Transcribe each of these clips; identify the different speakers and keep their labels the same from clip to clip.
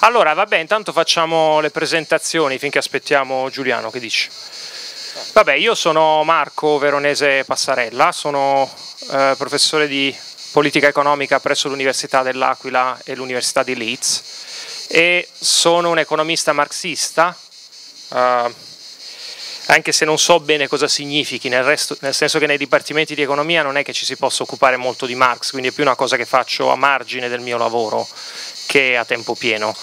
Speaker 1: Allora, vabbè, intanto facciamo le presentazioni finché aspettiamo Giuliano, che dici? Vabbè, io sono Marco Veronese Passarella, sono eh, professore di politica economica presso l'Università dell'Aquila e l'Università di Leeds e sono un economista marxista, eh, anche se non so bene cosa significhi, nel, resto, nel senso che nei dipartimenti di economia non è che ci si possa occupare molto di Marx, quindi è più una cosa che faccio a margine del mio lavoro che a tempo pieno.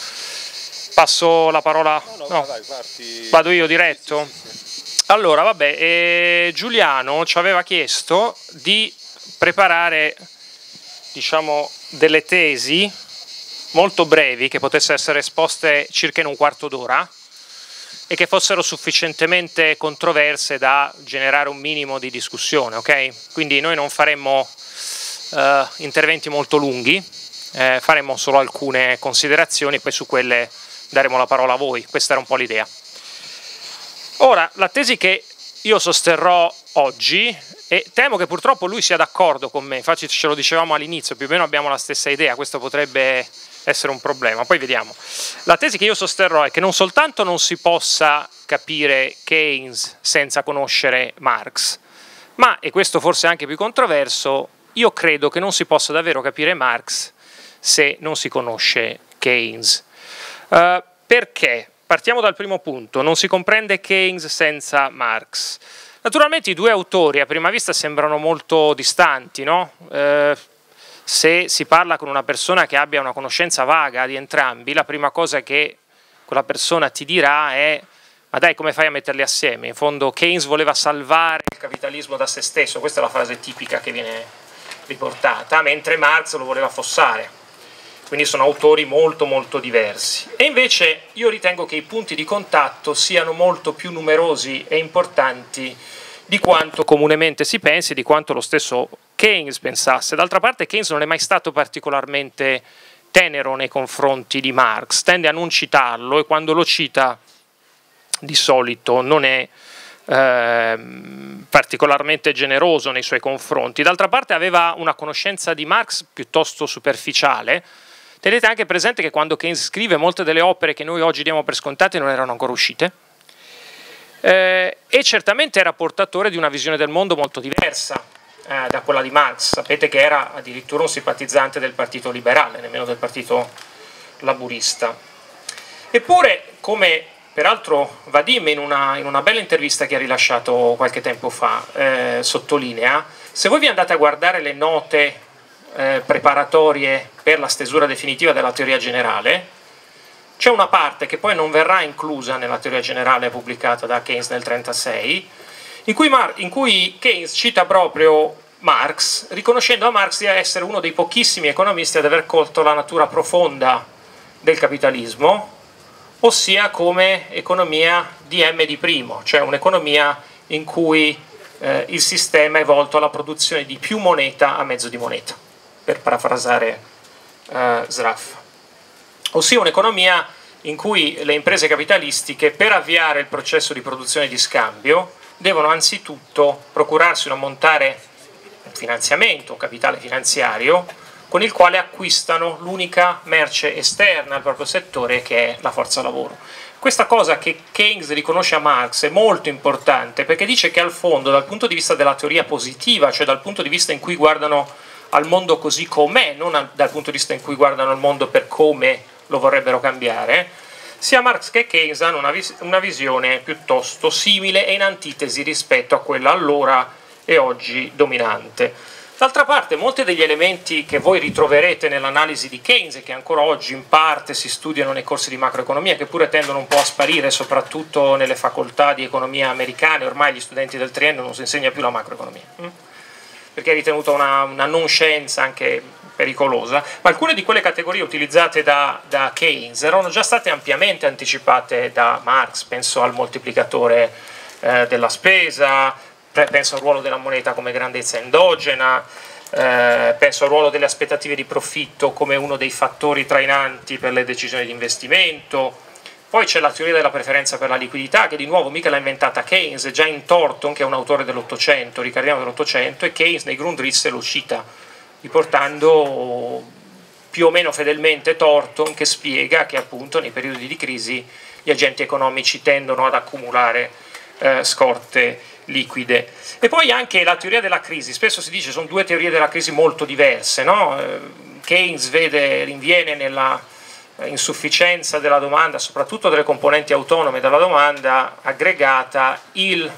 Speaker 1: Passo la parola...
Speaker 2: No, no, no. Dai, parti...
Speaker 1: Vado io diretto? Allora, vabbè, eh, Giuliano ci aveva chiesto di preparare, diciamo, delle tesi molto brevi che potessero essere esposte circa in un quarto d'ora e che fossero sufficientemente controverse da generare un minimo di discussione, ok? Quindi noi non faremmo eh, interventi molto lunghi, eh, faremo solo alcune considerazioni, poi su quelle daremo la parola a voi, questa era un po' l'idea. Ora, la tesi che io sosterrò oggi, e temo che purtroppo lui sia d'accordo con me, infatti ce lo dicevamo all'inizio, più o meno abbiamo la stessa idea, questo potrebbe essere un problema, poi vediamo. La tesi che io sosterrò è che non soltanto non si possa capire Keynes senza conoscere Marx, ma, e questo forse è anche più controverso, io credo che non si possa davvero capire Marx se non si conosce Keynes. Uh, perché? Partiamo dal primo punto, non si comprende Keynes senza Marx. Naturalmente i due autori a prima vista sembrano molto distanti, no? Uh, se si parla con una persona che abbia una conoscenza vaga di entrambi, la prima cosa che quella persona ti dirà è ma dai come fai a metterli assieme? In fondo Keynes voleva salvare il capitalismo da se stesso, questa è la frase tipica che viene riportata, mentre Marx lo voleva affossare quindi sono autori molto molto diversi. E invece io ritengo che i punti di contatto siano molto più numerosi e importanti di quanto comunemente si pensi, di quanto lo stesso Keynes pensasse. D'altra parte Keynes non è mai stato particolarmente tenero nei confronti di Marx, tende a non citarlo e quando lo cita di solito non è eh, particolarmente generoso nei suoi confronti. D'altra parte aveva una conoscenza di Marx piuttosto superficiale, Tenete anche presente che quando Keynes scrive molte delle opere che noi oggi diamo per scontate non erano ancora uscite eh, e certamente era portatore di una visione del mondo molto diversa eh, da quella di Marx. Sapete che era addirittura un simpatizzante del Partito Liberale, nemmeno del Partito Laburista. Eppure, come peraltro Vadim in una, in una bella intervista che ha rilasciato qualche tempo fa eh, sottolinea, se voi vi andate a guardare le note eh, preparatorie per la stesura definitiva della teoria generale, c'è una parte che poi non verrà inclusa nella teoria generale pubblicata da Keynes nel 1936, in in cui Keynes cita proprio Marx, riconoscendo a Marx di essere uno dei pochissimi economisti ad aver colto la natura profonda del capitalismo, ossia come economia di M di primo, cioè un'economia in cui eh, il sistema è volto alla produzione di più moneta a mezzo di moneta per parafrasare uh, Sraff, ossia un'economia in cui le imprese capitalistiche per avviare il processo di produzione di scambio devono anzitutto procurarsi un ammontare un finanziamento, un capitale finanziario con il quale acquistano l'unica merce esterna al proprio settore che è la forza lavoro. Questa cosa che Keynes riconosce a Marx è molto importante perché dice che al fondo dal punto di vista della teoria positiva, cioè dal punto di vista in cui guardano al mondo così com'è, non al, dal punto di vista in cui guardano il mondo per come lo vorrebbero cambiare, sia Marx che Keynes hanno una, vis- una visione piuttosto simile e in antitesi rispetto a quella allora e oggi dominante. D'altra parte, molti degli elementi che voi ritroverete nell'analisi di Keynes e che ancora oggi in parte si studiano nei corsi di macroeconomia, che pure tendono un po' a sparire, soprattutto nelle facoltà di economia americane, ormai gli studenti del triennio non si insegna più la macroeconomia. Perché è ritenuta una, una non scienza anche pericolosa, ma alcune di quelle categorie utilizzate da, da, Keynes erano già state ampiamente anticipate da Marx, penso al moltiplicatore eh, della spesa, penso al ruolo della moneta come grandezza endogena, eh, penso al ruolo delle aspettative di profitto come uno dei fattori trainanti per le decisioni di investimento, poi c'è la teoria della preferenza per la liquidità, che di nuovo mica l'ha inventata Keynes, già in Thornton, che è un autore dell'Ottocento, ricordiamo dell'Ottocento, e Keynes nei Grundrisse lo cita, riportando più o meno fedelmente Thornton che spiega che appunto nei periodi di crisi gli agenti economici tendono ad accumulare eh, scorte liquide. E poi anche la teoria della crisi, spesso si dice che sono due teorie della crisi molto diverse, no? Eh, Keynes vede, rinviene nella insufficienza della domanda, soprattutto delle componenti autonome della domanda aggregata, il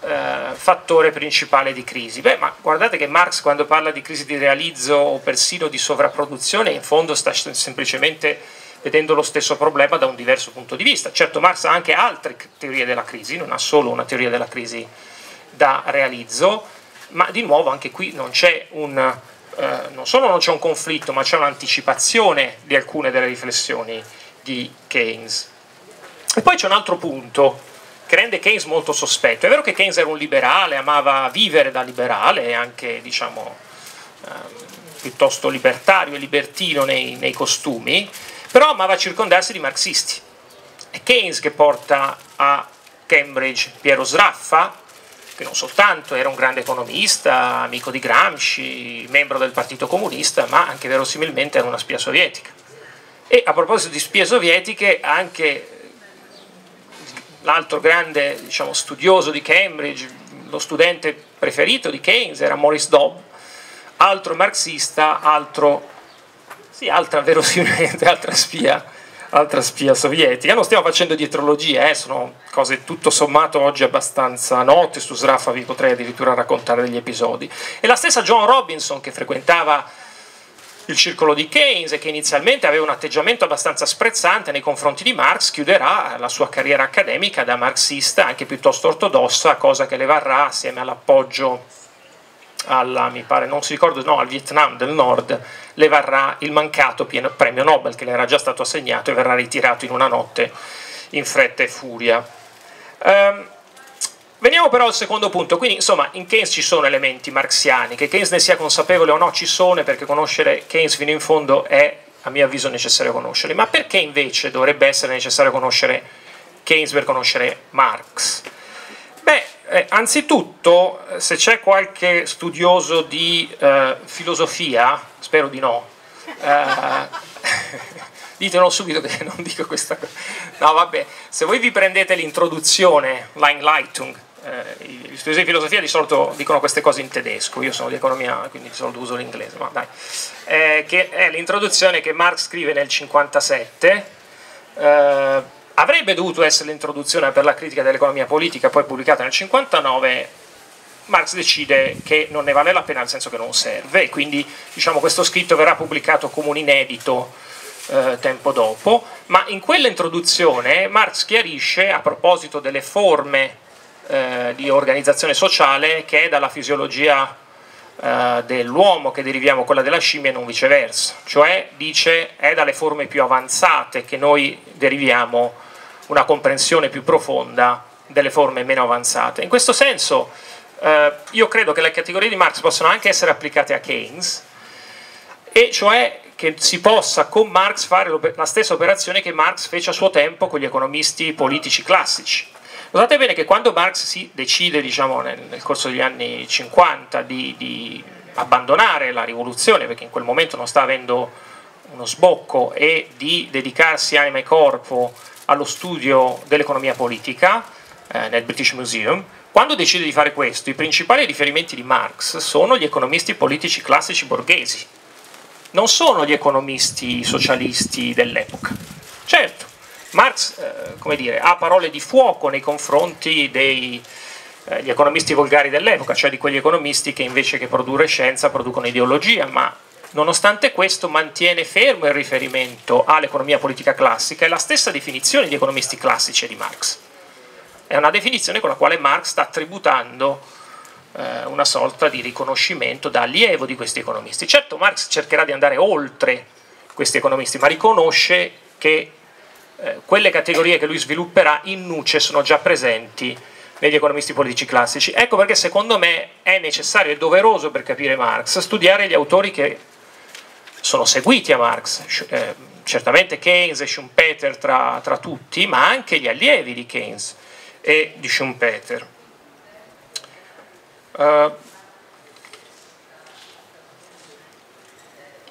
Speaker 1: eh, fattore principale di crisi. Beh, ma guardate che Marx quando parla di crisi di realizzo o persino di sovrapproduzione, in fondo sta semplicemente vedendo lo stesso problema da un diverso punto di vista. Certo Marx ha anche altre teorie della crisi, non ha solo una teoria della crisi da realizzo, ma di nuovo anche qui non c'è un, eh, non solo non c'è un conflitto, ma c'è un'anticipazione di alcune delle riflessioni di Keynes. E poi c'è un altro punto che rende Keynes molto sospetto. È vero che Keynes era un liberale, amava vivere da liberale e anche, diciamo, eh, piuttosto libertario e libertino nei, nei costumi, però amava circondarsi di marxisti. È Keynes che porta a Cambridge Piero Sraffa, che non soltanto era un grande economista, amico di Gramsci, membro del Partito Comunista, ma anche verosimilmente era una spia sovietica. E a proposito di spie sovietiche, anche l'altro grande diciamo, studioso di Cambridge, lo studente preferito di Keynes era Maurice Dobb, altro marxista, altro, sì, altra verosimilmente, altra spia, altra spia sovietica. Non stiamo facendo dietrologie, eh, sono cose tutto sommato oggi abbastanza note, su Sraffa vi potrei addirittura raccontare degli episodi. E la stessa John Robinson che frequentava il circolo di Keynes e che inizialmente aveva un atteggiamento abbastanza sprezzante nei confronti di Marx, chiuderà la sua carriera accademica da marxista anche piuttosto ortodossa, cosa che le varrà assieme all'appoggio alla, mi pare, non si ricorda, no, al Vietnam del Nord, le varrà il mancato premio Nobel che le era già stato assegnato e verrà ritirato in una notte in fretta e furia. Um, Veniamo però al secondo punto, quindi insomma in Keynes ci sono elementi marxiani, che Keynes ne sia consapevole o no ci sono perché conoscere Keynes fino in fondo è a mio avviso necessario conoscerli, ma perché invece dovrebbe essere necessario conoscere Keynes per conoscere Marx? Beh, eh, anzitutto se c'è qualche studioso di eh, filosofia, spero di no, eh, ditemelo subito che non dico questa cosa. No, vabbè, se voi vi prendete l'introduzione, l'Einleitung, eh, gli studiosi di filosofia di solito dicono queste cose in tedesco, io sono di economia quindi di solito uso l'inglese, ma dai, eh, che è l'introduzione che Marx scrive nel 57, eh, avrebbe dovuto essere l'introduzione per la critica dell'economia politica, poi pubblicata nel 59, Marx decide che non ne vale la pena, nel senso che non serve, e quindi diciamo, questo scritto verrà pubblicato come un inedito eh, tempo dopo, ma in quella introduzione Marx chiarisce a proposito delle forme eh, di organizzazione sociale che è dalla fisiologia eh, dell'uomo che deriviamo quella della scimmia e non viceversa, cioè dice è dalle forme più avanzate che noi deriviamo una comprensione più profonda delle forme meno avanzate. In questo senso eh, io credo che le categorie di Marx possano anche essere applicate a Keynes, e cioè che si possa con Marx fare la stessa operazione che Marx fece a suo tempo con gli economisti politici classici. Notate bene che quando Marx si decide, diciamo, nel, nel corso degli anni 50 di, di, abbandonare la rivoluzione, perché in quel momento non sta avendo uno sbocco, e di dedicarsi anima e corpo allo studio dell'economia politica eh, nel British Museum, quando decide di fare questo, i principali riferimenti di Marx sono gli economisti politici classici borghesi, non sono gli economisti socialisti dell'epoca. Certo, Marx eh, dire, ha parole di fuoco nei confronti degli eh, economisti volgari dell'epoca, cioè di quegli economisti che invece che produrre scienza producono ideologia, ma nonostante questo mantiene fermo il riferimento all'economia politica classica e la stessa definizione di economisti classici di Marx. È una definizione con la quale Marx sta tributando eh, una sorta di riconoscimento da allievo di questi economisti. Certo Marx cercherà di andare oltre questi economisti, ma riconosce che eh, quelle categorie che lui svilupperà in nuce sono già presenti negli economisti politici classici. Ecco perché secondo me è necessario e doveroso per capire Marx studiare gli autori che sono seguiti a Marx, eh, certamente Keynes e Schumpeter tra, tra, tutti, ma anche gli allievi di Keynes e di Schumpeter. Uh,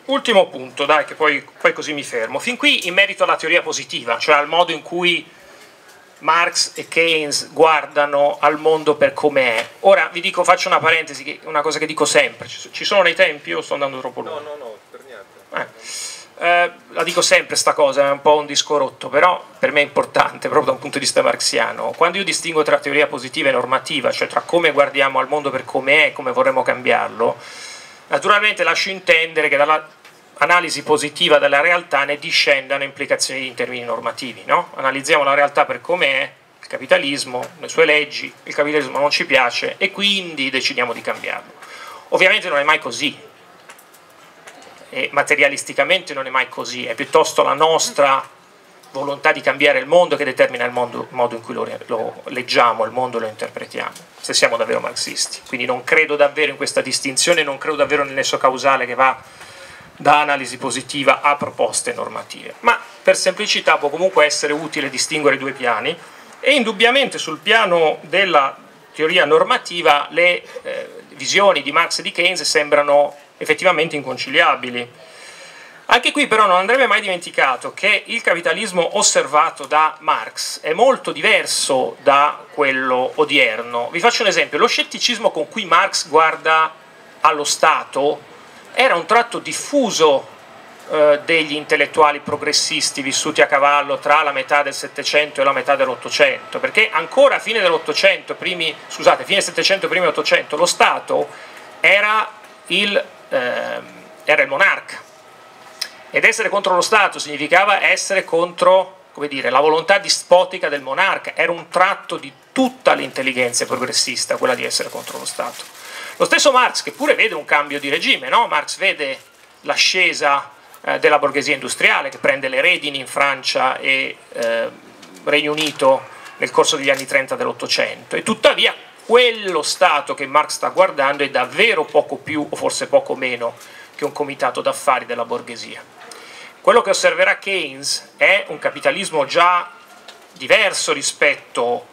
Speaker 1: ultimo punto, dai, che poi, poi così mi fermo. Fin qui in merito alla teoria positiva, cioè al modo in cui Marx e Keynes guardano al mondo per com'è. Ora vi dico, faccio una parentesi, una cosa che dico sempre. Ci sono nei tempi o sto andando troppo lungo?
Speaker 2: No, no, no.
Speaker 1: Eh. Eh, la dico sempre sta cosa, è un po' un disco rotto, però per me è importante proprio da un punto di vista marxiano. Quando io distingo tra teoria positiva e normativa, cioè tra come guardiamo al mondo per come è e come vorremmo cambiarlo, naturalmente lascio intendere che dall'analisi positiva della realtà ne discendano implicazioni in termini normativi. No? Analizziamo la realtà per come è, il capitalismo, le sue leggi, il capitalismo non ci piace e quindi decidiamo di cambiarlo. Ovviamente non è mai così, e materialisticamente non è mai così, è piuttosto la nostra volontà di cambiare il mondo che determina il, mondo, il modo in cui lo, lo, leggiamo, il mondo lo interpretiamo, se siamo davvero marxisti. Quindi non credo davvero in questa distinzione, non credo davvero nel nesso causale che va da analisi positiva a proposte normative. Ma per semplicità può comunque essere utile distinguere i due piani e indubbiamente sul piano della teoria normativa le eh, visioni di Marx e di Keynes sembrano effettivamente inconciliabili. Anche qui però non andrebbe mai dimenticato che il capitalismo osservato da Marx è molto diverso da quello odierno. Vi faccio un esempio, lo scetticismo con cui Marx guarda allo Stato era un tratto diffuso eh, degli intellettuali progressisti vissuti a cavallo tra la metà del Settecento e la metà dell'Ottocento, perché ancora a fine dell'Ottocento, scusate, fine Settecento, primi dell'Ottocento, lo Stato era il eh, era il monarca. Ed essere contro lo Stato significava essere contro dire, la volontà dispotica del monarca, era un tratto di tutta l'intelligenza progressista quella di essere contro lo Stato. Lo stesso Marx, che pure vede un cambio di regime, no? Marx vede l'ascesa eh, della borghesia industriale che prende le redini in Francia e eh, Regno Unito nel corso degli anni 30 dell'Ottocento e tuttavia quello Stato che Marx sta guardando è davvero poco più o forse poco meno che un comitato d'affari della borghesia. Quello che osserverà Keynes è un capitalismo già diverso rispetto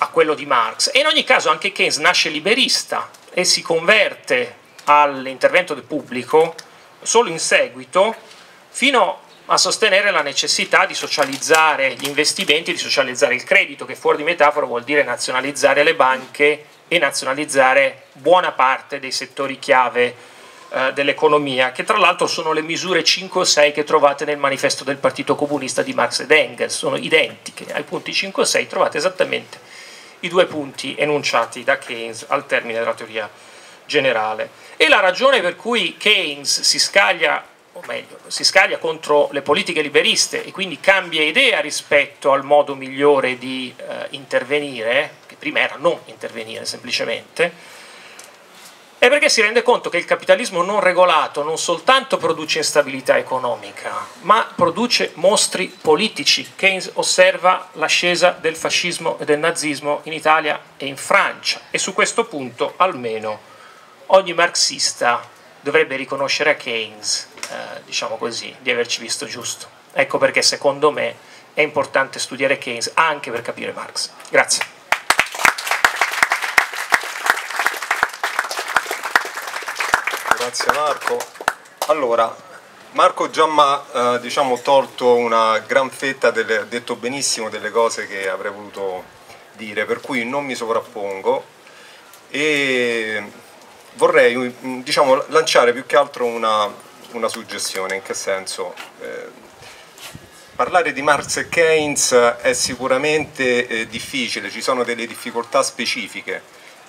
Speaker 1: a quello di Marx e in ogni caso anche Keynes nasce liberista e si converte all'intervento del pubblico solo in seguito fino a sostenere la necessità di socializzare gli investimenti, di socializzare il credito, che fuori di metafora vuol dire nazionalizzare le banche e nazionalizzare buona parte dei settori chiave eh, dell'economia, che tra l'altro sono le misure 5 o 6 che trovate nel manifesto del Partito Comunista di Marx ed Engels, sono identiche, ai punti 5 o 6 trovate esattamente i due punti enunciati da Keynes al termine della teoria generale. E la ragione per cui Keynes si scaglia o meglio, si scaglia contro le politiche liberiste e quindi cambia idea rispetto al modo migliore di eh, intervenire, che prima era non intervenire semplicemente, è perché si rende conto che il capitalismo non regolato non soltanto produce instabilità economica, ma produce mostri politici. Keynes osserva l'ascesa del fascismo e del nazismo in Italia e in Francia e su questo punto almeno ogni marxista dovrebbe riconoscere a Keynes eh, diciamo così, di averci visto giusto. Ecco perché secondo me è importante studiare Keynes anche per capire Marx. Grazie.
Speaker 2: Grazie Marco. Allora, Marco già mi ha eh, diciamo, tolto una gran fetta, ha detto benissimo delle cose che avrei voluto dire, per cui non mi sovrappongo e vorrei diciamo, lanciare più che altro una, una suggestione, in che senso? Eh, parlare di Marx e Keynes è sicuramente eh, difficile, ci sono delle difficoltà specifiche,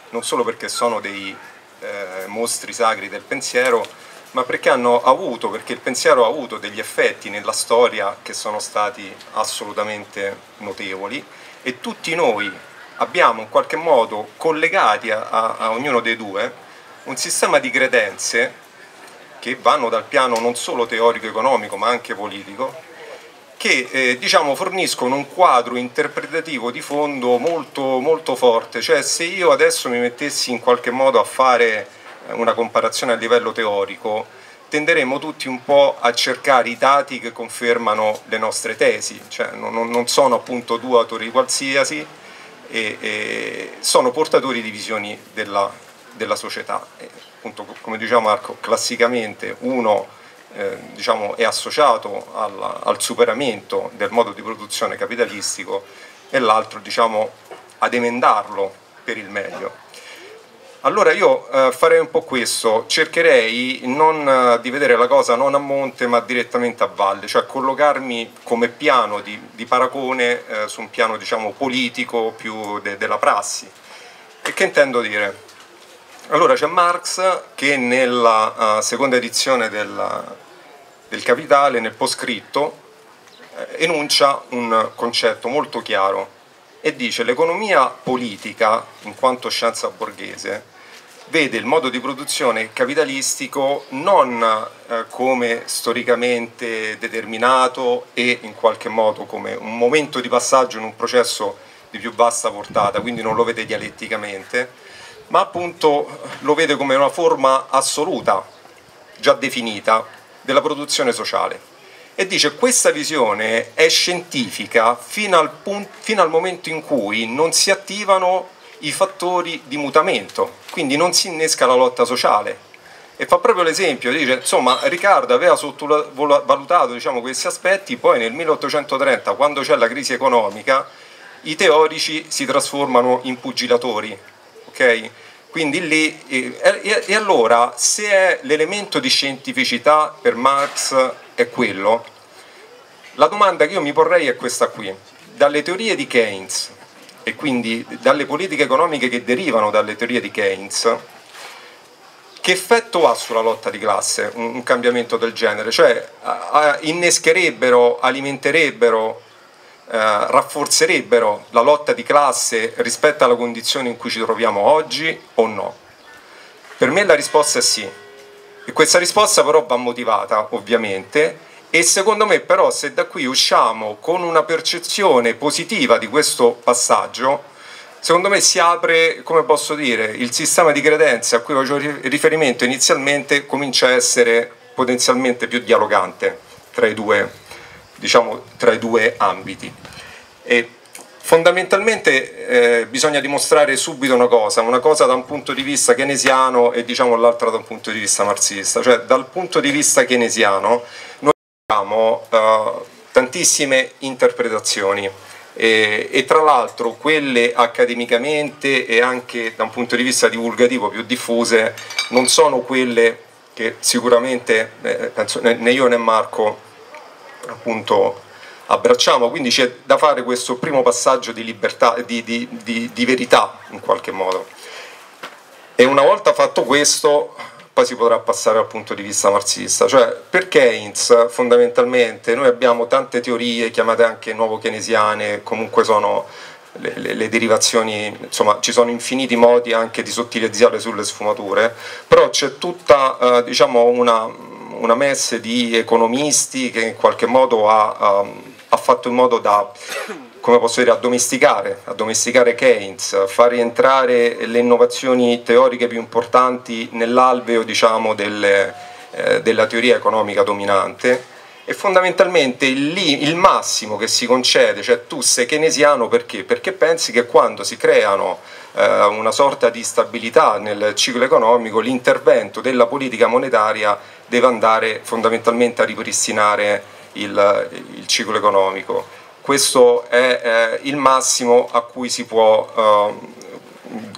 Speaker 2: non solo perché sono dei eh, mostri sacri del pensiero, ma perché hanno avuto, perché il pensiero ha avuto degli effetti nella storia che sono stati assolutamente notevoli e tutti noi abbiamo in qualche modo collegati a, a, a ognuno dei due un sistema di credenze che vanno dal piano non solo teorico-economico ma anche politico, che eh, diciamo, forniscono un quadro interpretativo di fondo molto, molto forte, cioè se io adesso mi mettessi in qualche modo a fare eh, una comparazione a livello teorico, tenderemo tutti un po' a cercare i dati che confermano le nostre tesi, cioè non, non sono appunto due autori qualsiasi, e, e sono portatori di visioni della, della società. Appunto, come diceva Marco, classicamente uno eh, diciamo, è associato al, al, superamento del modo di produzione capitalistico e l'altro diciamo, ad emendarlo per il meglio. Allora io eh, farei un po' questo, cercherei non, eh, di vedere la cosa non a monte ma direttamente a valle, cioè collocarmi come piano di, di paragone eh, su un piano diciamo, politico più de, della prassi. E che intendo dire? Allora c'è Marx che nella uh, seconda edizione del, del, Capitale, nel poscritto, eh, enuncia un concetto molto chiaro e dice l'economia politica, in quanto scienza borghese, vede il modo di produzione capitalistico non eh, come storicamente determinato e in qualche modo come un momento di passaggio in un processo di più vasta portata, quindi non lo vede dialetticamente, ma appunto lo vede come una forma assoluta, già definita, della produzione sociale. E dice questa visione è scientifica fino al, punto, fino al momento in cui non si attivano i fattori di mutamento, quindi non si innesca la lotta sociale. E fa proprio l'esempio, dice, insomma, Riccardo aveva sottovalutato diciamo, questi aspetti, poi nel 1830, quando c'è la crisi economica, i teorici si trasformano in pugilatori, ok? Quindi lì, e, e allora se l'elemento di scientificità per Marx è quello, la domanda che io mi porrei è questa qui. Dalle teorie di Keynes e quindi dalle politiche economiche che derivano dalle teorie di Keynes, che effetto ha sulla lotta di classe un, cambiamento del genere? Cioè innescherebbero, alimenterebbero eh, rafforzerebbero la lotta di classe rispetto alla condizione in cui ci troviamo oggi o no? Per me la risposta è sì. E questa risposta però va motivata, ovviamente, e secondo me però se da qui usciamo con una percezione positiva di questo passaggio, secondo me si apre, come posso dire, il sistema di credenze a cui facevo riferimento inizialmente comincia a essere potenzialmente più dialogante tra i due diciamo, tra i due ambiti. E fondamentalmente eh, bisogna dimostrare subito una cosa, una cosa da un punto di vista keynesiano e diciamo, l'altra da un punto di vista marxista, cioè dal punto di vista keynesiano noi abbiamo eh, tantissime interpretazioni. E, e tra l'altro quelle accademicamente e anche da un punto di vista divulgativo più diffuse non sono quelle che sicuramente eh, né io né Marco appunto abbracciamo, quindi c'è da fare questo primo passaggio di, libertà, di, di, di, verità in qualche modo. E una volta fatto questo, poi si potrà passare dal punto di vista marxista, cioè per Keynes fondamentalmente noi abbiamo tante teorie chiamate anche nuovo keynesiane, comunque sono le, le, le, derivazioni, insomma ci sono infiniti modi anche di sottilizzare sulle sfumature, però c'è tutta eh, diciamo una, una messe di economisti che in qualche modo ha, um, ha fatto in modo da come posso dire, addomesticare, addomesticare Keynes, far rientrare le innovazioni teoriche più importanti nell'alveo diciamo, delle, eh, della teoria economica dominante e fondamentalmente il, il, massimo che si concede, cioè tu sei keynesiano perché? Perché pensi che quando si creano eh, una sorta di stabilità nel ciclo economico l'intervento della politica monetaria deve andare fondamentalmente a ripristinare il, il ciclo economico. Questo è eh, il massimo a cui si può eh,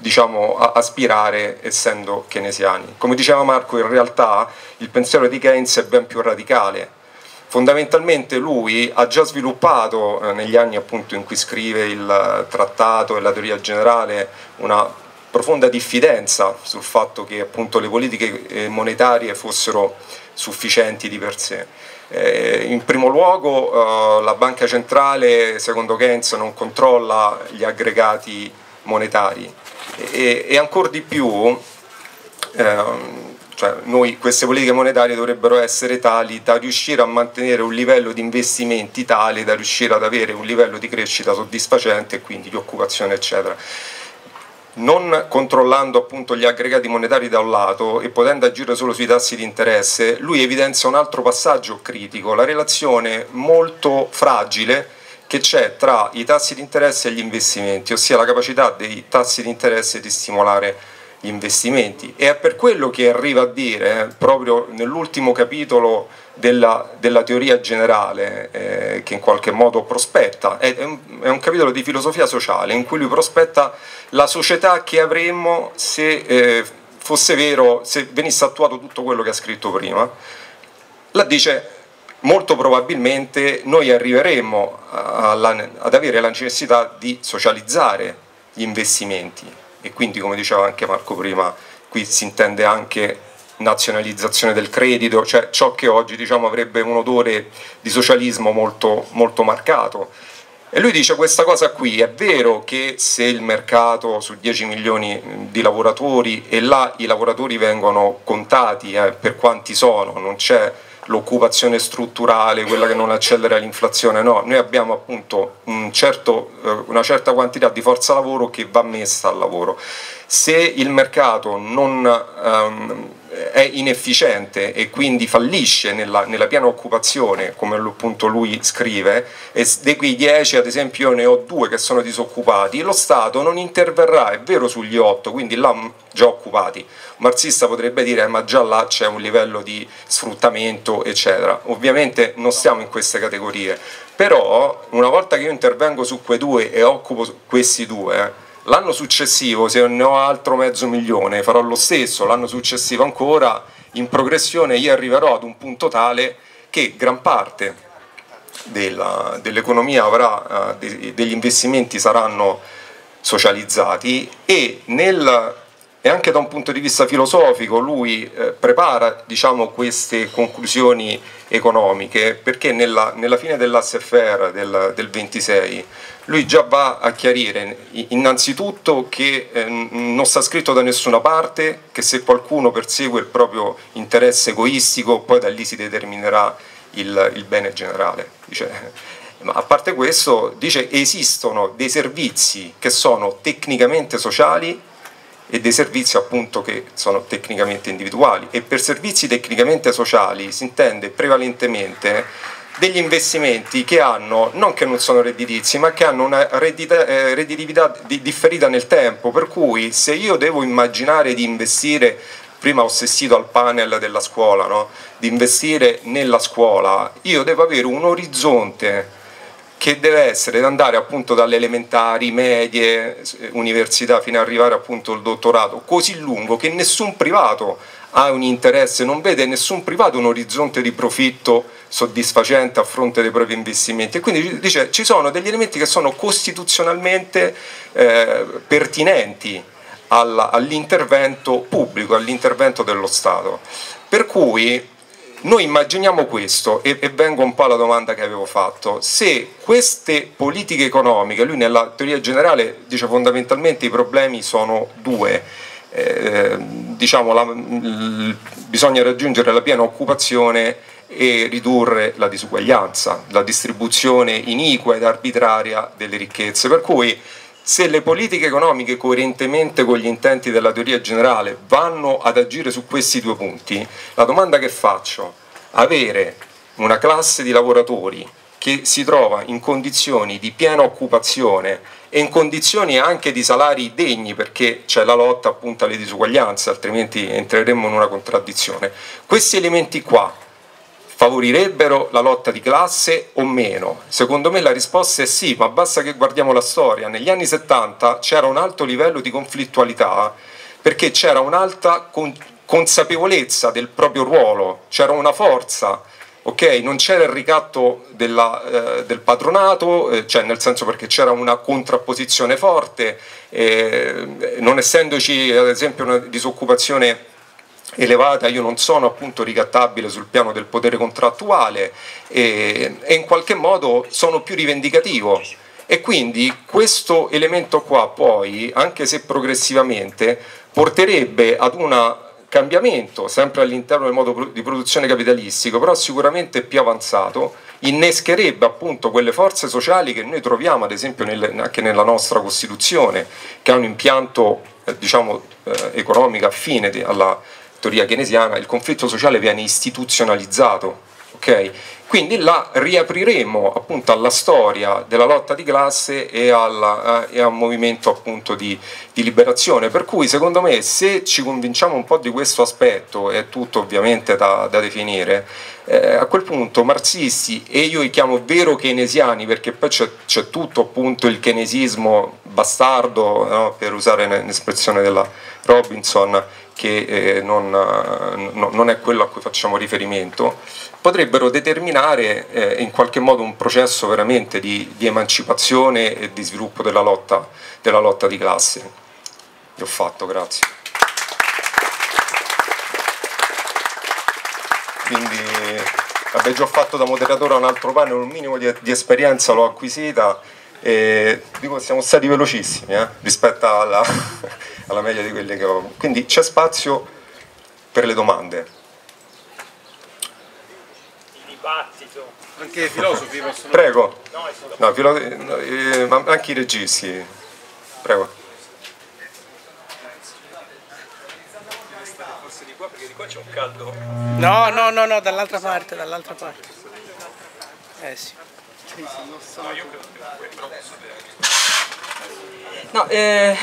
Speaker 2: diciamo, aspirare essendo keynesiani. Come diceva Marco, in realtà il pensiero di Keynes è ben più radicale. Fondamentalmente lui ha già sviluppato eh, negli anni appunto, in cui scrive il trattato e la teoria generale una profonda diffidenza sul fatto che appunto, le politiche eh, monetarie fossero sufficienti di per sé. Eh, in primo luogo eh, la banca centrale, secondo Keynes, non controlla gli aggregati monetari. E, e ancora di più ehm, cioè noi, queste politiche monetarie dovrebbero essere tali da riuscire a mantenere un livello di investimenti tale da riuscire ad avere un livello di crescita soddisfacente e quindi di occupazione eccetera non controllando appunto gli aggregati monetari da un lato e potendo agire solo sui tassi di interesse, lui evidenzia un altro passaggio critico, la relazione molto fragile che c'è tra i tassi di interesse e gli investimenti, ossia la capacità dei tassi di interesse di stimolare gli investimenti. E è per quello che arriva a dire, eh, proprio nell'ultimo capitolo della, della teoria generale eh, che in qualche modo prospetta, è, è, un, è, un, capitolo di filosofia sociale in cui lui prospetta la società che avremmo se eh, fosse vero, se venisse attuato tutto quello che ha scritto prima. La dice molto probabilmente noi arriveremo alla, ad avere la necessità di socializzare gli investimenti e quindi come diceva anche Marco prima, qui si intende anche nazionalizzazione del credito, cioè ciò che oggi diciamo, avrebbe un odore di socialismo molto, molto marcato. E lui dice questa cosa qui, è vero che se il mercato su 10 milioni di lavoratori e là i lavoratori vengono contati eh, per quanti sono, non c'è l'occupazione strutturale, quella che non accelera l'inflazione, no, noi abbiamo appunto un certo, eh, una certa quantità di forza lavoro che va messa al lavoro. Se il mercato non... Um, è inefficiente e quindi fallisce nella, nella piena occupazione, come appunto lui scrive, e di quei 10 ad esempio io ne ho due che sono disoccupati, lo Stato non interverrà, è vero, sugli 8, quindi là già occupati. Un marxista potrebbe dire eh, ma già là c'è un livello di sfruttamento, eccetera. Ovviamente non stiamo in queste categorie, però una volta che io intervengo su quei due e occupo questi due, L'anno successivo, se ne ho altro mezzo milione, farò lo stesso, l'anno successivo ancora, in progressione io arriverò ad un punto tale che gran parte dell'economia avrà, uh, degli investimenti saranno socializzati e nel e anche da un punto di vista filosofico lui eh, prepara diciamo, queste conclusioni economiche perché nella, nella fine dell'ASFR del, del 26 lui già va a chiarire innanzitutto che eh, non sta scritto da nessuna parte che se qualcuno persegue il proprio interesse egoistico poi da lì si determinerà il, il bene generale. Dice, ma a parte questo dice esistono dei servizi che sono tecnicamente sociali e dei servizi appunto che sono tecnicamente individuali e per servizi tecnicamente sociali si intende prevalentemente degli investimenti che hanno, non che non sono redditizi, ma che hanno una eh, redditività differita nel tempo, per cui se io devo immaginare di investire prima ho assistito al panel della scuola, no? di investire nella scuola, io devo avere un orizzonte che deve essere di andare appunto dalle elementari, medie, università fino ad arrivare appunto al dottorato, così lungo che nessun privato ha un interesse, non vede nessun privato un orizzonte di profitto soddisfacente a fronte dei propri investimenti e quindi dice ci sono degli elementi che sono costituzionalmente eh, pertinenti all'intervento pubblico, all'intervento dello Stato. Per cui noi immaginiamo questo e, e, vengo un po' alla domanda che avevo fatto, se queste politiche economiche, lui nella teoria generale dice fondamentalmente i problemi sono due, eh, diciamo la, bisogna raggiungere la piena occupazione e ridurre la disuguaglianza, la distribuzione iniqua ed arbitraria delle ricchezze, per cui se le politiche economiche coerentemente con gli intenti della teoria generale vanno ad agire su questi due punti, la domanda che faccio, avere una classe di lavoratori che si trova in condizioni di piena occupazione e in condizioni anche di salari degni perché c'è la lotta appunto alle disuguaglianze, altrimenti entreremmo in una contraddizione. Questi elementi qua favorirebbero la lotta di classe o meno? Secondo me la risposta è sì, ma basta che guardiamo la storia. Negli anni 70 c'era un alto livello di conflittualità perché c'era un'alta con consapevolezza del proprio ruolo, c'era una forza, ok? Non c'era il ricatto della, eh, del patronato, eh, cioè nel senso perché c'era una contrapposizione forte, eh, non essendoci ad esempio una disoccupazione elevata, io non sono appunto ricattabile sul piano del potere contrattuale e, e in qualche modo sono più rivendicativo. E quindi questo elemento qua poi, anche se progressivamente, porterebbe ad un cambiamento sempre all'interno del modo di produzione capitalistico, però sicuramente più avanzato, innescherebbe appunto quelle forze sociali che noi troviamo ad esempio nel, anche nella nostra Costituzione, che ha un impianto eh, diciamo, eh, economico affine alla teoria keynesiana, il conflitto sociale viene istituzionalizzato, ok? Quindi la riapriremo appunto alla storia della lotta di classe e, alla, eh, e a un movimento appunto di, di, liberazione. Per cui secondo me se ci convinciamo un po' di questo aspetto, è tutto ovviamente da, da definire, eh, a quel punto marxisti e io li chiamo vero keynesiani perché poi c'è, tutto appunto il keynesismo bastardo, no? per usare un'espressione della Robinson, che eh, non, no, non, è quello a cui facciamo riferimento, potrebbero determinare eh, in qualche modo un processo veramente di, di emancipazione e di sviluppo della lotta, della lotta di classe. L'ho fatto, grazie. Quindi, vabbè, già ho fatto da moderatore a un altro panel, un minimo di, di esperienza l'ho acquisita e dico siamo stati velocissimi eh, rispetto alla, alla media di quelli che ho. Quindi c'è spazio per le domande.
Speaker 1: Il dibattito.
Speaker 3: Anche i filosofi possono...
Speaker 2: Prego. No, filo... eh, ma anche i registi. Prego.
Speaker 4: No, no, no, no, dall'altra parte, dall'altra parte. Eh sì.
Speaker 5: No, eh,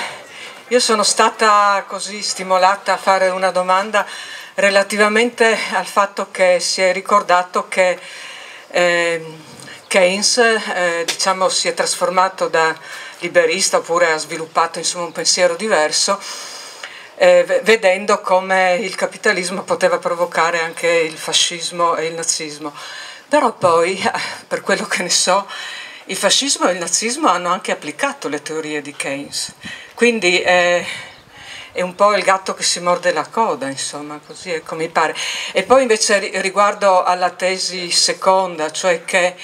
Speaker 5: io sono stata così stimolata a fare una domanda relativamente al fatto che si è ricordato che eh, Keynes eh, diciamo, si è trasformato da liberista oppure ha sviluppato insomma, un pensiero diverso eh, vedendo come il capitalismo poteva provocare anche il fascismo e il nazismo. Però poi, per quello che ne so, il fascismo e il nazismo hanno anche applicato le teorie di Keynes. Quindi eh, è un po' il gatto che si morde la coda, insomma, così è come mi pare. E poi invece riguardo alla tesi seconda, cioè che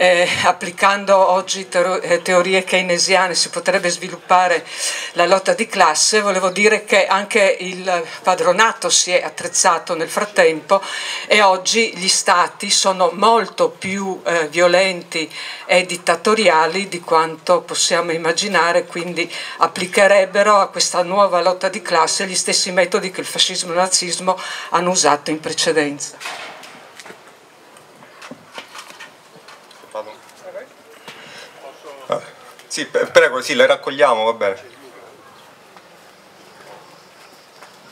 Speaker 5: eh, applicando oggi eh, teorie keynesiane si potrebbe sviluppare la lotta di classe, volevo dire che anche il padronato si è attrezzato nel frattempo e oggi gli stati sono molto più eh, violenti e dittatoriali di quanto possiamo immaginare, quindi applicherebbero a questa nuova lotta di classe gli stessi metodi che il fascismo e il nazismo hanno usato in precedenza.
Speaker 2: Sì, prego, sì, le raccogliamo, va bene.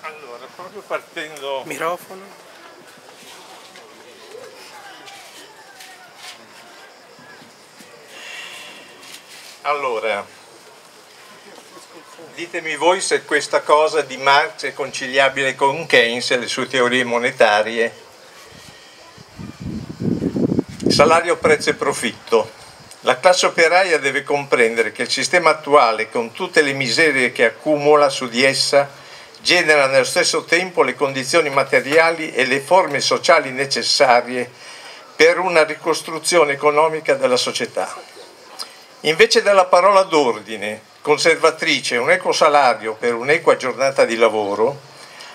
Speaker 3: Allora, proprio partendo...
Speaker 4: Microfono.
Speaker 3: Allora, ditemi voi se questa cosa di Marx è conciliabile con Keynes e le sue teorie monetarie. Salario, prezzo e profitto. La classe operaia deve comprendere che il sistema attuale, con tutte le miserie che accumula su di essa, genera nello stesso tempo le condizioni materiali e le forme sociali necessarie per una ricostruzione economica della società. Invece della parola d'ordine, conservatrice, un equo salario per un'equa giornata di lavoro,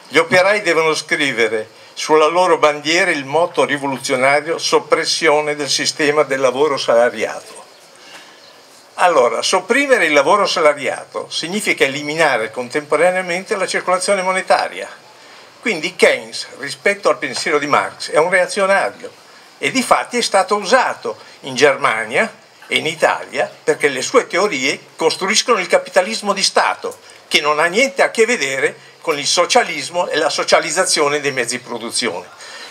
Speaker 3: gli operai devono scrivere sulla loro bandiera il motto rivoluzionario soppressione del sistema del lavoro salariato. Allora, sopprimere il lavoro salariato significa eliminare contemporaneamente la circolazione monetaria. Quindi Keynes, rispetto al pensiero di Marx, è un reazionario e di fatti è stato usato in Germania e in Italia perché le sue teorie costruiscono il capitalismo di Stato, che non ha niente a che vedere con il socialismo e la socializzazione dei mezzi di produzione.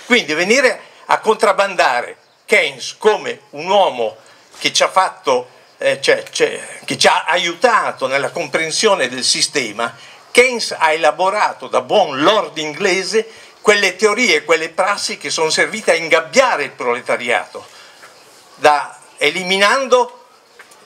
Speaker 3: Quindi venire a contrabbandare Keynes come un uomo che ci ha fatto eh, cioè, cioè, che ci ha aiutato nella comprensione del sistema, Keynes ha elaborato da buon lord inglese quelle teorie, quelle prassi che sono servite a ingabbiare il proletariato, da, eliminando,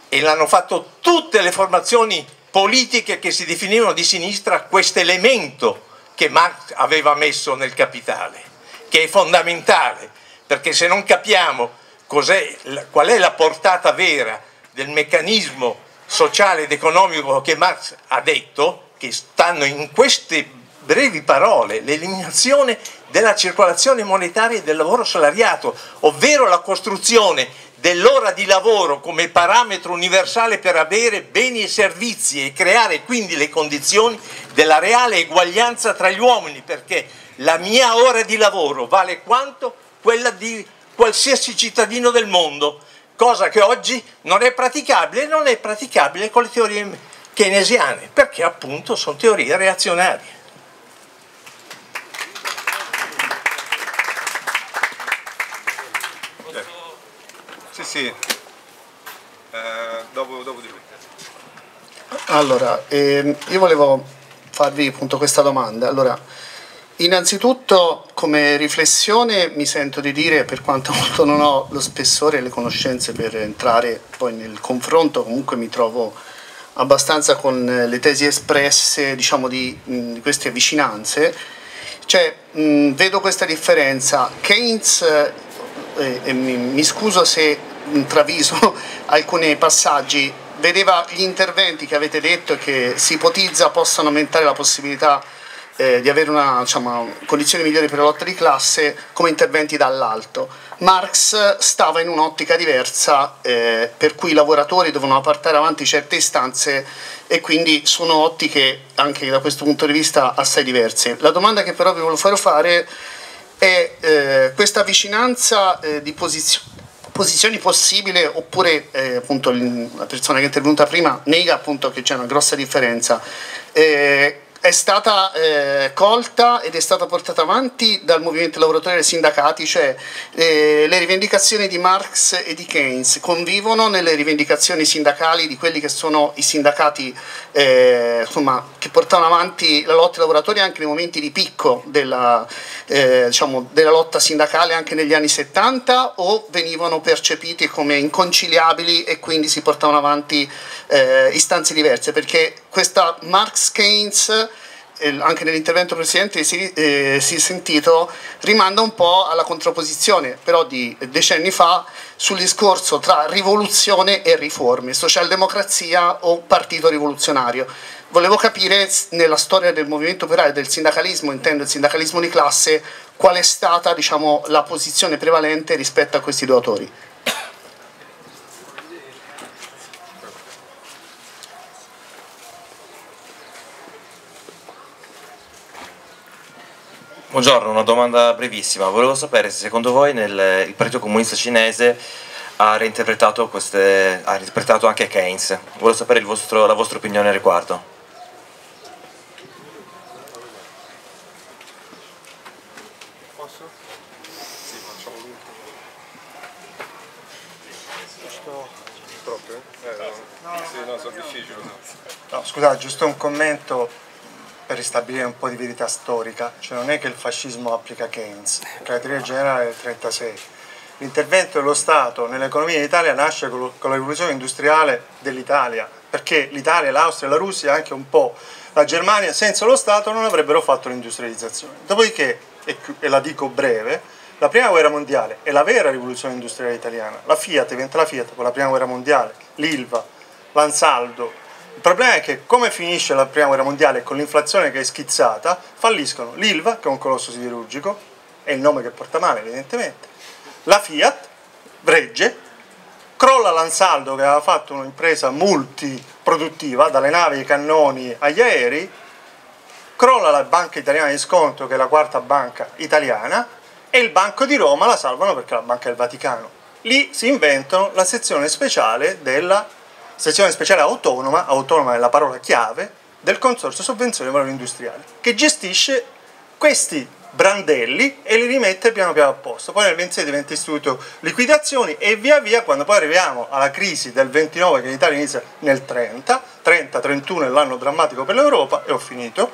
Speaker 3: e l'hanno fatto tutte le formazioni politiche che si definivano di sinistra, questo elemento che Marx aveva messo nel capitale, che è fondamentale, perché se non capiamo qual è la portata vera del meccanismo sociale ed economico che Marx ha detto, che stanno in queste brevi parole, l'eliminazione della circolazione monetaria e del lavoro salariato, ovvero la costruzione dell'ora di lavoro come parametro universale per avere beni e servizi e creare quindi le condizioni della reale eguaglianza tra gli uomini, perché la mia ora di lavoro vale quanto quella di qualsiasi cittadino del mondo, cosa che oggi non è praticabile, non è praticabile con le teorie keynesiane, perché appunto sono teorie reazionarie.
Speaker 2: Sì, sì, eh, dopo, dopo di lui.
Speaker 6: Allora, ehm, io volevo farvi appunto questa domanda. Allora, innanzitutto come riflessione mi sento di dire, per quanto molto non ho lo spessore e le conoscenze per entrare poi nel confronto, comunque mi trovo abbastanza con le tesi espresse, diciamo, di, di queste vicinanze. Cioè, mh, vedo questa differenza. Keynes, eh, e mi, mi scuso se intraviso alcuni passaggi, vedeva gli interventi che avete detto e che si ipotizza possano aumentare la possibilità eh, di avere una diciamo, condizioni migliori per la lotta di classe come interventi dall'alto. Marx stava in un'ottica diversa eh, per cui i lavoratori dovevano portare avanti certe istanze e quindi sono ottiche anche da questo punto di vista assai diverse. La domanda che però vi volevo fare è eh, questa vicinanza eh, di posizione posizioni possibili oppure eh, appunto la persona che è intervenuta prima nega appunto che c'è una grossa differenza. Eh, è stata eh, colta ed è stata portata avanti dal movimento lavoratori e dai sindacati, cioè eh, le rivendicazioni di Marx e di Keynes convivono nelle rivendicazioni sindacali di quelli che sono i sindacati eh, insomma, che portavano avanti la lotta ai lavoratori anche nei momenti di picco della, eh, diciamo, della lotta sindacale anche negli anni 70 o venivano percepiti come inconciliabili e quindi si portavano avanti eh, istanze diverse perché questa Marx Keynes anche nell'intervento precedente si, eh, si, è sentito, rimanda un po' alla contrapposizione, però di decenni fa, sul discorso tra rivoluzione e riforme, socialdemocrazia o partito rivoluzionario. Volevo capire nella storia del movimento operaio del sindacalismo, intendo il sindacalismo di classe, qual è stata diciamo, la posizione prevalente rispetto a questi due autori.
Speaker 7: Buongiorno, una domanda brevissima. Volevo sapere se secondo voi nel, il Partito Comunista Cinese ha reinterpretato, queste, ha reinterpretato anche Keynes. Volevo sapere vostro, la vostra opinione al riguardo.
Speaker 2: Posso? Sì, facciamo l'ultimo. Troppo? Eh, no. Sì, no, sono difficili.
Speaker 8: No, scusate, giusto un commento per ristabilire un po' di verità storica, cioè non è che il fascismo applica Keynes, la teoria generale del 1936. L'intervento dello Stato nell'economia d'Italia nasce con la rivoluzione industriale dell'Italia, perché l'Italia, l'Austria, la Russia anche un po' la Germania senza lo Stato non avrebbero fatto l'industrializzazione. Dopodiché, e la dico breve, la prima guerra mondiale è la vera rivoluzione industriale italiana. La Fiat diventa la Fiat con la prima guerra mondiale, l'Ilva, l'Ansaldo, il problema è che come finisce la prima guerra mondiale con l'inflazione che è schizzata, falliscono l'Ilva, che è un colosso siderurgico, è il nome che porta male evidentemente, la Fiat, regge, crolla l'Ansaldo che aveva fatto un'impresa multiproduttiva, dalle navi ai cannoni agli aerei, crolla la Banca Italiana di Sconto, che è la quarta banca italiana, e il Banco di Roma la salvano perché è la Banca del Vaticano. Lì si inventano la sezione speciale della sezione speciale autonoma, autonoma è la parola chiave, del Consorzio Sovvenzione Valori Industriali, che gestisce questi brandelli e li rimette piano piano a posto. Poi nel 26 diventa istituto liquidazioni e via via, quando poi arriviamo alla crisi del 29 che in Italia inizia nel 30, 30-31 è l'anno drammatico per l'Europa, e ho finito,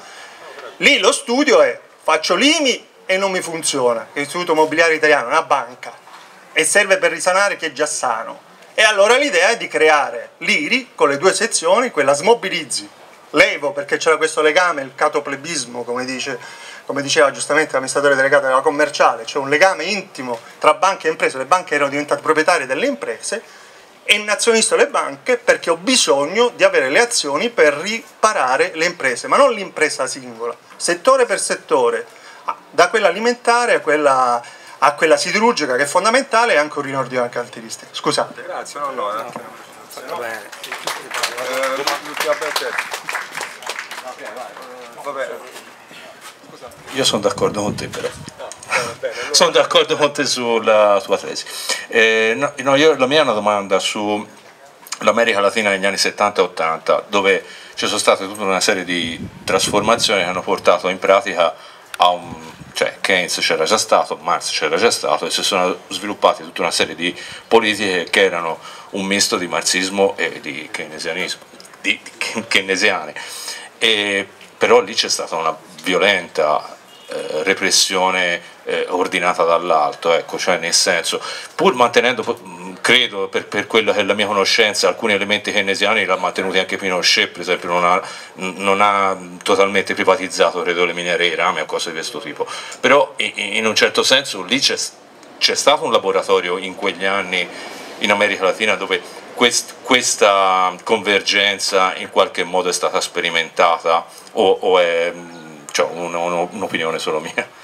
Speaker 8: lì lo studio è faccio l'IMI e non mi funziona, l'Istituto Mobiliare Italiano, una banca, e serve per risanare che è già sano e allora l'idea è di creare l'IRI con le due sezioni, quella smobilizzi, levo perché c'era questo legame, il catoplebismo, come, dice, come diceva giustamente l'amministratore delegato della commerciale, cioè un legame intimo tra banche e imprese, le banche erano diventate proprietarie delle imprese e nazionista le banche perché ho bisogno di avere le azioni per riparare le imprese, ma non l'impresa singola, settore per settore, da quella alimentare a quella a quella siderurgica che è fondamentale e anche un riordino caratteristiche. Scusate.
Speaker 2: Grazie, no, no,
Speaker 4: bene.
Speaker 2: Eh,
Speaker 3: Io sono d'accordo con te però.
Speaker 9: sono d'accordo con te sulla tua tesi. Eh, no, no, io, la mia è una domanda sull'America Latina negli anni 70 e 80, dove ci sono state tutta una serie di trasformazioni che hanno portato in pratica a un cioè Keynes c'era già stato, Marx c'era già stato e si sono sviluppate tutta una serie di politiche che erano un misto di marxismo e di keynesianismo, di, keynesiane. E, però lì c'è stata una violenta eh, repressione eh, ordinata dall'alto, ecco, cioè nel senso, pur mantenendo credo per, per quella che è la mia conoscenza alcuni elementi keynesiani l'ha mantenuti anche Pinochet per esempio non ha, non ha totalmente privatizzato credo le miniere e i rami o cose di questo tipo. Però in un certo senso lì c'è, c'è stato un laboratorio in quegli anni in America Latina dove quest, questa convergenza in qualche modo è stata sperimentata o, o è cioè, un'opinione solo mia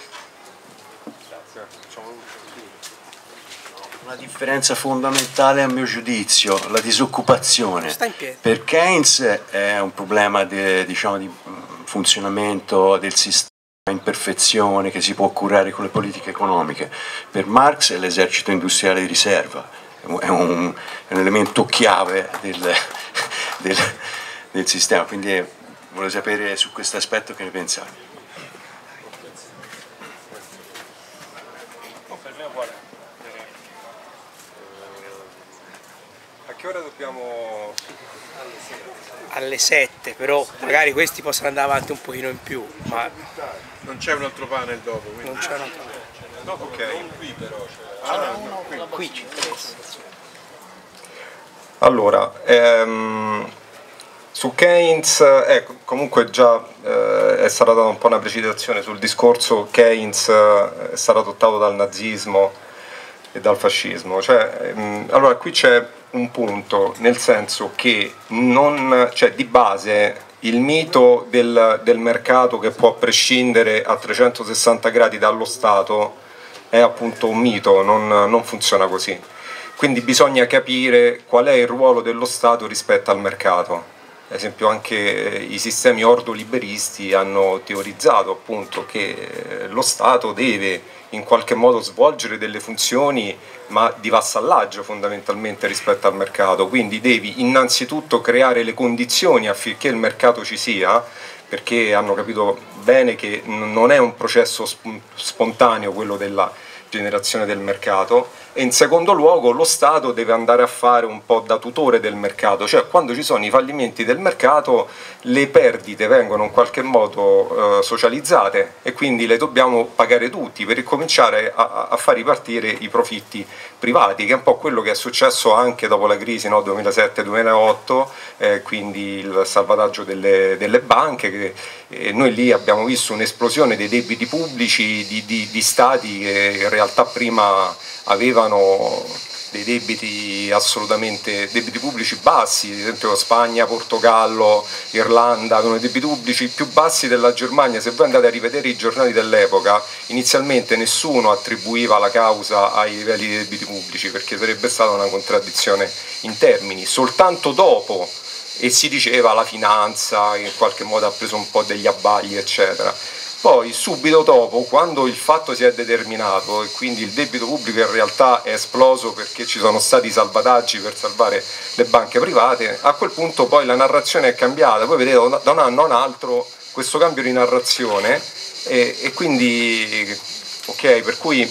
Speaker 10: Una differenza fondamentale a mio giudizio, la disoccupazione. Per Keynes è un problema di, diciamo, di funzionamento del sistema imperfezione che si può curare con le politiche economiche. Per Marx è l'esercito industriale di riserva, è un, è un elemento chiave del, del, del sistema, quindi volevo sapere su questo aspetto che ne pensate.
Speaker 2: Che ora dobbiamo...
Speaker 4: Alle 7, però magari questi possono andare avanti un pochino in più, ma...
Speaker 11: Non c'è un altro panel dopo, quindi...
Speaker 4: Non c'è un altro panel.
Speaker 11: No, ok. Non qui però.
Speaker 4: Cioè... Ah, no, qui. qui ci interessa.
Speaker 2: Allora, ehm, su Keynes, ecco, comunque già eh, è stata data un po' una precisazione sul discorso Keynes eh, è stato adottato dal nazismo e dal fascismo. Cioè, ehm, allora qui c'è un punto, nel senso che non, cioè, di base il mito del, del, mercato che può prescindere a 360 gradi dallo Stato è appunto un mito, non, non funziona così. Quindi bisogna capire qual è il ruolo dello Stato rispetto al mercato. Ad esempio anche i sistemi ordoliberisti hanno teorizzato appunto che eh, lo Stato deve in qualche modo svolgere delle funzioni ma di vassallaggio fondamentalmente rispetto al mercato, quindi devi innanzitutto creare le condizioni affinché il mercato ci sia, perché hanno capito bene che non è un processo spontaneo quello della generazione del mercato e in secondo luogo lo Stato deve andare a fare un po' da tutore del mercato, cioè quando ci sono i fallimenti del mercato le perdite vengono in qualche modo eh, socializzate e quindi le dobbiamo pagare tutti per ricominciare a, a, far ripartire i profitti privati, che è un po' quello che è successo anche dopo la crisi no, 2007-2008, eh, quindi il salvataggio delle, delle banche, che, eh, noi lì abbiamo visto un'esplosione dei debiti pubblici di, di, di stati che in realtà prima avevano dei debiti assolutamente debiti pubblici bassi, ad esempio Spagna, Portogallo, Irlanda avevano debiti pubblici più bassi della Germania, se voi andate a rivedere i giornali dell'epoca, inizialmente nessuno attribuiva la causa ai livelli di debiti pubblici perché sarebbe stata una contraddizione in termini, soltanto dopo e si diceva la finanza che in qualche modo ha preso un po' degli abbagli eccetera poi subito dopo, quando il fatto si è determinato e quindi il debito pubblico in realtà è esploso perché ci sono stati salvataggi per salvare le banche private, a quel punto poi la narrazione è cambiata, voi vedete da un anno a un altro questo cambio di narrazione e, e quindi, ok, per cui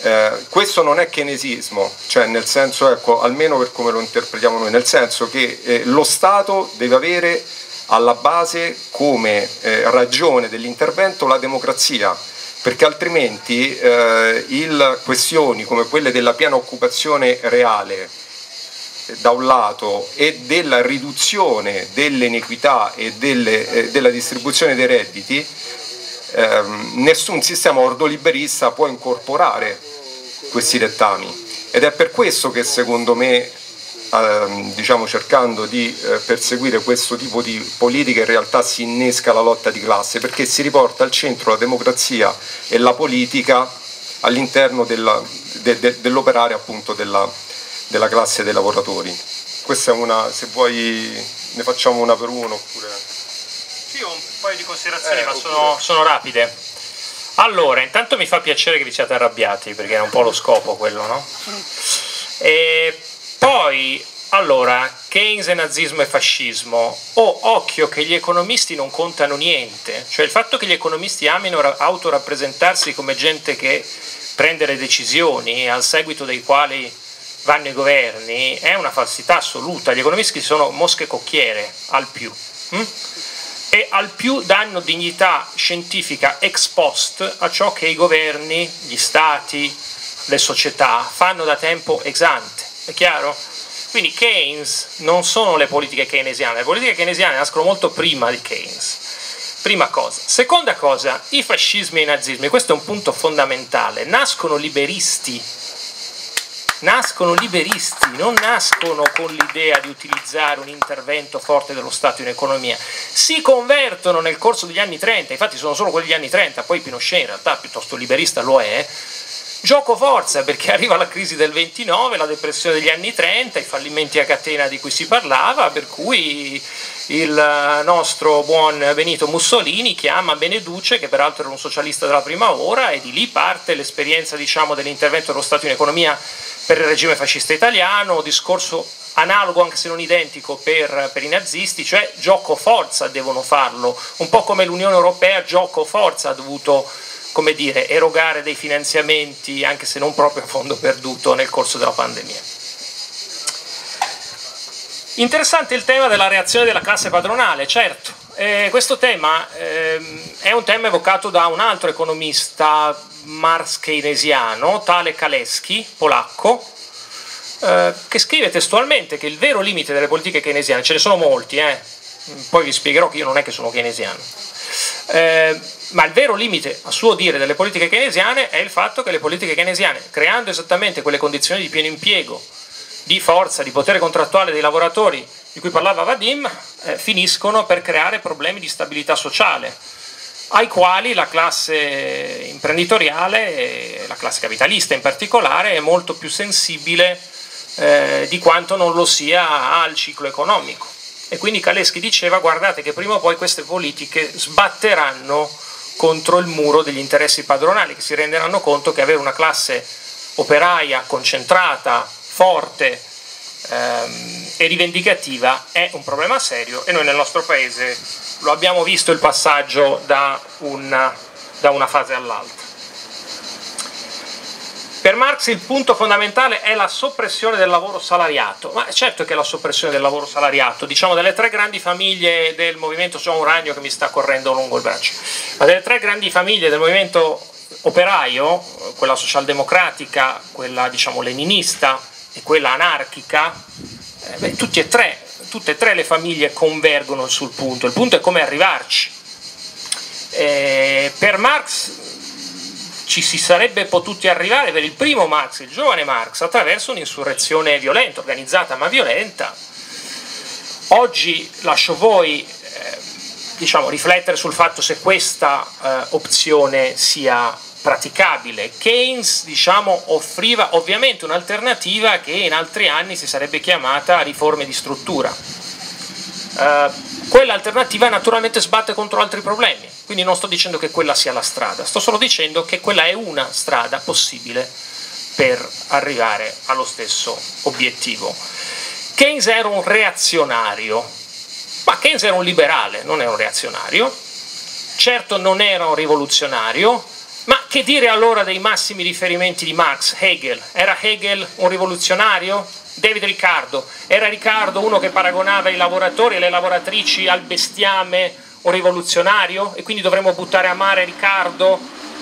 Speaker 2: eh, questo non è keynesismo, cioè nel senso, ecco, almeno per come lo interpretiamo noi, nel senso che eh, lo Stato deve avere alla base come eh, ragione dell'intervento la democrazia, perché altrimenti eh, il, questioni come quelle della piena occupazione reale eh, da un lato e della riduzione delle inequità e delle, eh, della distribuzione dei redditi, ehm, nessun sistema ordoliberista può incorporare questi dettami. Ed è per questo che secondo me Ehm, diciamo, cercando di eh, perseguire questo tipo di politica in realtà si innesca la lotta di classe perché si riporta al centro la democrazia e la politica all'interno de, de, dell'operare appunto della, della, classe dei lavoratori. Questa è una, se vuoi ne facciamo una per uno oppure...
Speaker 1: Sì, ho un paio di considerazioni eh, ma sono, sono rapide. Allora, intanto mi fa piacere che vi siate arrabbiati, perché è un po' lo scopo quello, no? E poi, allora, Keynes e nazismo e fascismo. Oh, occhio che gli economisti non contano niente, cioè il fatto che gli economisti amino autorappresentarsi come gente che prende le decisioni al seguito dei quali vanno i governi è una falsità assoluta. Gli economisti sono mosche cocchiere al più. Hm? e al più danno dignità scientifica ex post a ciò che i governi, gli stati, le società fanno da tempo ex ante. È chiaro? Quindi Keynes non sono le politiche keynesiane, le politiche keynesiane nascono molto prima di Keynes. Prima cosa. Seconda cosa, i fascismi e i nazismi, questo è un punto fondamentale, nascono liberisti nascono liberisti, non nascono con l'idea di utilizzare un intervento forte dello Stato in economia, si convertono nel corso degli anni 30, infatti sono solo quelli degli anni 30, poi Pinochet in realtà piuttosto liberista lo è, gioco forza perché arriva la crisi del 29, la depressione degli anni 30, i fallimenti a catena di cui si parlava, per cui il nostro buon Benito Mussolini chiama Beneduce, che peraltro era un socialista della prima ora, e di lì parte l'esperienza diciamo, dell'intervento dello Stato in economia per il regime fascista italiano, discorso analogo anche se non identico per, per, i nazisti, cioè gioco forza devono farlo, un po' come l'Unione Europea gioco forza ha dovuto come dire, erogare dei finanziamenti anche se non proprio a fondo perduto nel corso della pandemia. Interessante il tema della reazione della classe padronale, certo, eh, questo tema eh, è un tema evocato da un altro economista Marx keynesiano, tale Kaleski, polacco, eh, che scrive testualmente che il vero limite delle politiche keynesiane, ce ne sono molti, eh, poi vi spiegherò che io non è che sono keynesiano, eh, ma il vero limite, a suo dire, delle politiche keynesiane è il fatto che le politiche keynesiane, creando esattamente quelle condizioni di pieno impiego, di forza, di potere contrattuale dei lavoratori di cui parlava Vadim, eh, finiscono per creare problemi di stabilità sociale, ai quali la classe imprenditoriale, la classe capitalista in particolare, è molto più sensibile eh, di quanto non lo sia al ciclo economico. E quindi Kaleschi diceva guardate che prima o poi queste politiche sbatteranno contro il muro degli interessi padronali, che si renderanno conto che avere una classe operaia concentrata, forte, ehm, e rivendicativa è un problema serio e noi nel nostro paese lo abbiamo visto il passaggio da una, da una fase all'altra. Per Marx il punto fondamentale è la soppressione del lavoro salariato, ma certo che è la soppressione del lavoro salariato, diciamo delle tre grandi famiglie del movimento, c'è un ragno che mi sta correndo lungo il braccio, ma delle tre grandi famiglie del movimento operaio, quella socialdemocratica, quella diciamo leninista e quella anarchica, eh, beh, tutte, e tre, tutte e tre le famiglie convergono sul punto, il punto è come arrivarci. Eh, per Marx ci si sarebbe potuti arrivare per il primo Marx, il giovane Marx, attraverso un'insurrezione violenta, organizzata ma violenta. Oggi lascio voi eh, diciamo, riflettere sul fatto se questa eh, opzione sia praticabile. Keynes diciamo, offriva ovviamente un'alternativa che in altri anni si sarebbe chiamata riforme di struttura. Uh, quell'alternativa naturalmente sbatte contro altri problemi, quindi non sto dicendo che quella sia la strada, sto solo dicendo che quella è una strada possibile per arrivare allo stesso obiettivo. Keynes era un reazionario, ma Keynes era un liberale, non era un reazionario, certo non era un rivoluzionario, ma che dire allora dei massimi riferimenti di Marx, Hegel? Era Hegel un rivoluzionario? David Riccardo, era Riccardo uno che paragonava i lavoratori e le lavoratrici al bestiame un rivoluzionario? E quindi dovremmo buttare a mare Riccardo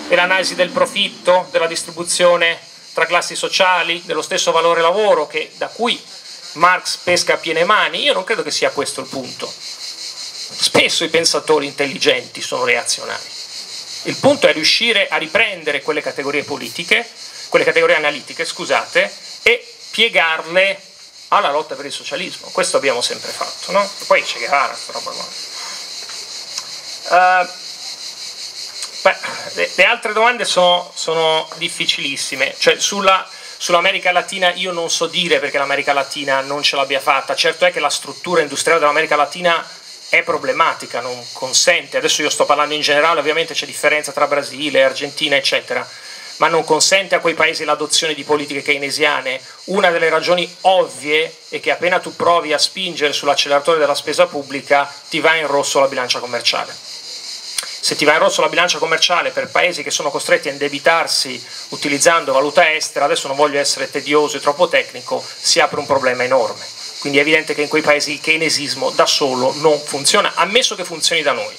Speaker 1: e l'analisi del profitto, della distribuzione tra classi sociali, dello stesso valore lavoro che, da cui Marx pesca a piene mani? Io non credo che sia questo il punto. Spesso i pensatori intelligenti sono reazionari. Il punto è riuscire a riprendere quelle categorie politiche, quelle categorie analitiche, scusate, e piegarle alla lotta per il socialismo. Questo abbiamo sempre fatto, no? E poi Che Guevara, questa roba qua. Uh, beh, le, le, altre domande sono, sono difficilissime, cioè sulla, sull'America Latina io non so dire perché l'America Latina non ce l'abbia fatta, certo è che la struttura industriale dell'America Latina è problematica, non consente, adesso io sto parlando in generale, ovviamente c'è differenza tra Brasile, Argentina, eccetera, ma non consente a quei paesi l'adozione di politiche keynesiane. Una delle ragioni ovvie è che appena tu provi a spingere sull'acceleratore della spesa pubblica ti va in rosso la bilancia commerciale. Se ti va in rosso la bilancia commerciale per paesi che sono costretti a indebitarsi utilizzando valuta estera, adesso non voglio essere tedioso e troppo tecnico, si apre un problema enorme. Quindi è evidente che in quei paesi il keynesismo da solo non funziona, ammesso che funzioni da noi.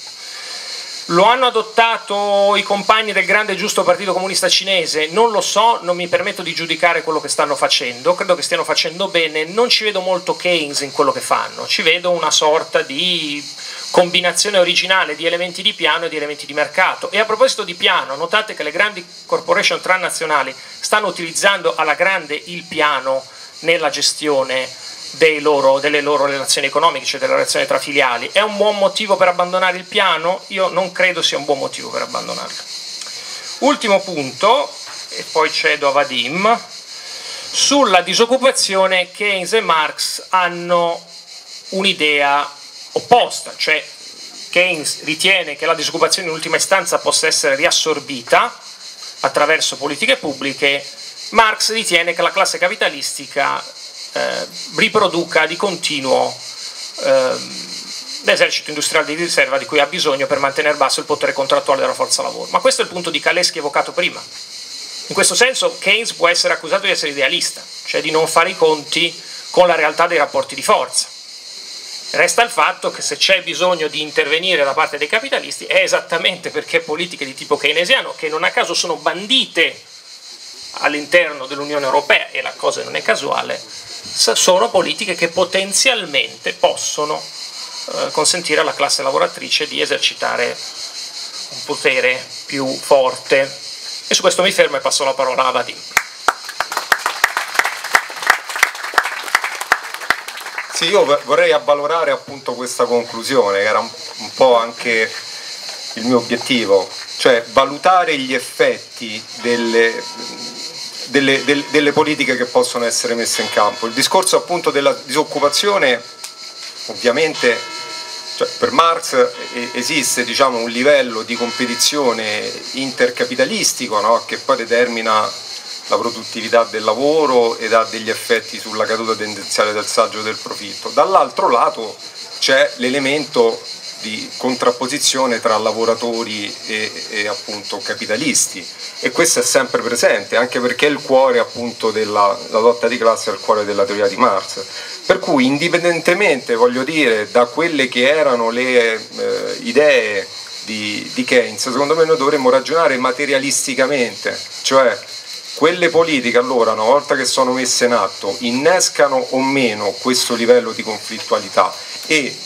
Speaker 1: Lo hanno adottato i compagni del grande e giusto Partito Comunista Cinese? Non lo so, non mi permetto di giudicare quello che stanno facendo, credo che stiano facendo bene, non ci vedo molto Keynes in quello che fanno, ci vedo una sorta di combinazione originale di elementi di piano e di elementi di mercato. E a proposito di piano, notate che le grandi corporation transnazionali stanno utilizzando alla grande il piano nella gestione loro, delle loro relazioni economiche, cioè delle relazioni tra filiali. È un buon motivo per abbandonare il piano? Io non credo sia un buon motivo per abbandonarlo. Ultimo punto, e poi cedo a Vadim, sulla disoccupazione Keynes e Marx hanno un'idea opposta, cioè Keynes ritiene che la disoccupazione in ultima istanza possa essere riassorbita attraverso politiche pubbliche, Marx ritiene che la classe capitalistica eh, riproduca di continuo eh, l'esercito industriale di riserva di cui ha bisogno per mantenere basso il potere contrattuale della forza lavoro. Ma questo è il punto di Kaleschi evocato prima. In questo senso Keynes può essere accusato di essere idealista, cioè di non fare i conti con la realtà dei rapporti di forza. Resta il fatto che se c'è bisogno di intervenire da parte dei capitalisti è esattamente perché politiche di tipo keynesiano, che non a caso sono bandite all'interno dell'Unione Europea, e la cosa non è casuale, sono politiche che potenzialmente possono eh, consentire alla classe lavoratrice di esercitare un potere più forte. E su questo mi fermo e passo la parola a Vadim.
Speaker 2: Sì, io vorrei avvalorare appunto questa conclusione, che era un, un po' anche il mio obiettivo, cioè valutare gli effetti delle, delle, delle, delle, politiche che possono essere messe in campo. Il discorso appunto della disoccupazione, ovviamente cioè, per Marx esiste diciamo, un livello di competizione intercapitalistico no? che poi determina la produttività del lavoro ed ha degli effetti sulla caduta tendenziale del saggio del profitto. Dall'altro lato c'è l'elemento di contrapposizione tra lavoratori e, e, appunto capitalisti. E questo è sempre presente anche perché è il cuore appunto della lotta di classe è il cuore della teoria di Marx. Per cui indipendentemente voglio dire da quelle che erano le eh, idee di, di Keynes secondo me noi dovremmo ragionare materialisticamente cioè quelle politiche allora una volta che sono messe in atto innescano o meno questo livello di conflittualità e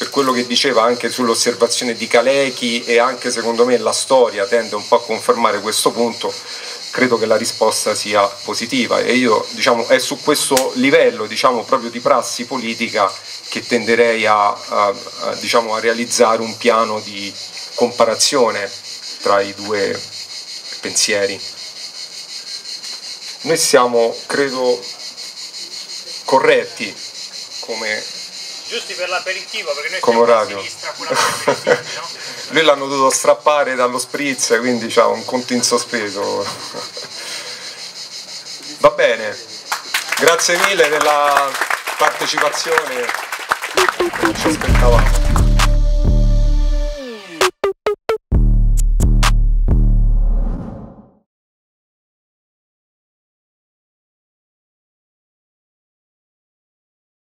Speaker 2: per quello che diceva anche sull'osservazione di Kalechi e anche secondo me la storia tende un po' a confermare questo punto, credo che la risposta sia positiva e io diciamo, è su questo livello diciamo, proprio di prassi politica che tenderei a, a, a, diciamo, a realizzare un piano di comparazione tra i due pensieri. Noi siamo, credo, corretti come
Speaker 1: giusti per l'aperitivo perché noi
Speaker 2: come
Speaker 1: siamo a sinistra no?
Speaker 2: lui l'hanno dovuto strappare dallo spritz quindi c'ha un conto in sospeso. Va bene. Grazie mille della partecipazione. Ci aspettavamo